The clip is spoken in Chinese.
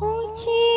呼气